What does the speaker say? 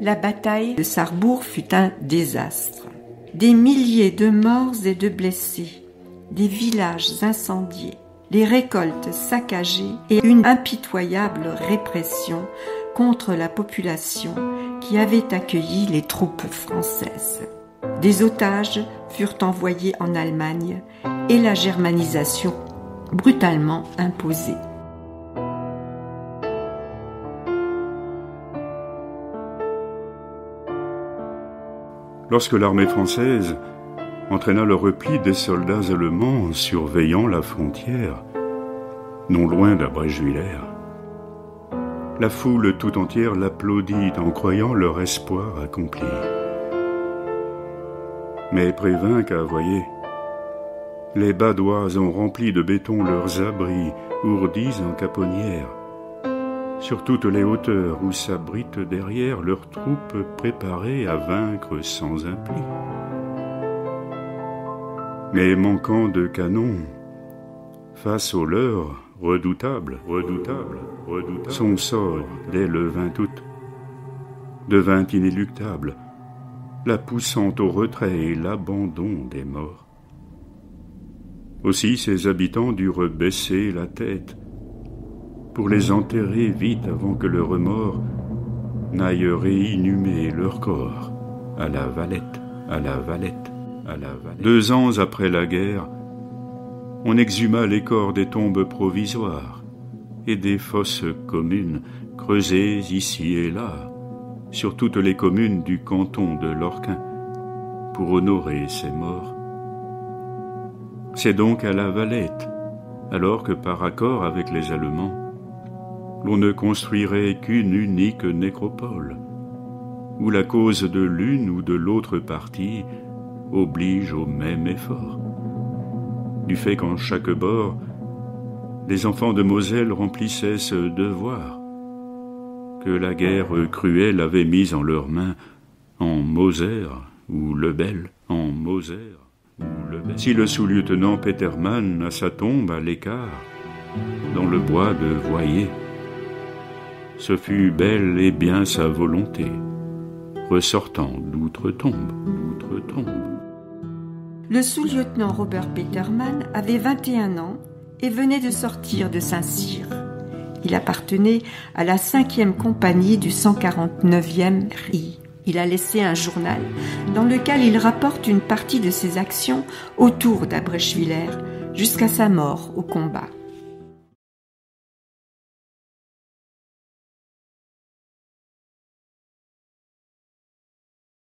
La bataille de Sarrebourg fut un désastre. Des milliers de morts et de blessés, des villages incendiés, les récoltes saccagées et une impitoyable répression contre la population qui avait accueilli les troupes françaises. Des otages furent envoyés en Allemagne et la germanisation brutalement imposée. Lorsque l'armée française entraîna le repli des soldats allemands surveillant la frontière, non loin d'Abrège-Villers, la foule tout entière l'applaudit en croyant leur espoir accompli. Mais prévint qu'à voyez, les Badois ont rempli de béton leurs abris, ourdis en caponnières, sur toutes les hauteurs où s'abritent derrière leurs troupes préparées à vaincre sans impli. Mais manquant de canons, face aux leurs, redoutable, redoutable, redoutable, son sort, dès le 20 août, devint inéluctable, la poussant au retrait et l'abandon des morts. Aussi ses habitants durent baisser la tête pour les enterrer vite avant que le remords n'aille réinhumer leur corps à la Valette, à la Valette, à la Valette. Deux ans après la guerre, on exhuma les corps des tombes provisoires et des fosses communes creusées ici et là sur toutes les communes du canton de Lorquin pour honorer ces morts. C'est donc à la Valette, alors que par accord avec les Allemands, l'on ne construirait qu'une unique nécropole, où la cause de l'une ou de l'autre partie oblige au même effort du fait qu'en chaque bord, les enfants de Moselle remplissaient ce devoir, que la guerre cruelle avait mis en leurs mains en Moser ou Lebel, en Moser ou Lebel. Si le sous-lieutenant Petermann à sa tombe à l'écart, dans le bois de Voyer, ce fut belle et bien sa volonté, ressortant d'outre-tombe, d'outre-tombe. Le sous-lieutenant Robert Peterman avait 21 ans et venait de sortir de Saint-Cyr. Il appartenait à la 5e compagnie du 149e RI. Il a laissé un journal dans lequel il rapporte une partie de ses actions autour d'Abrechwiller jusqu'à sa mort au combat.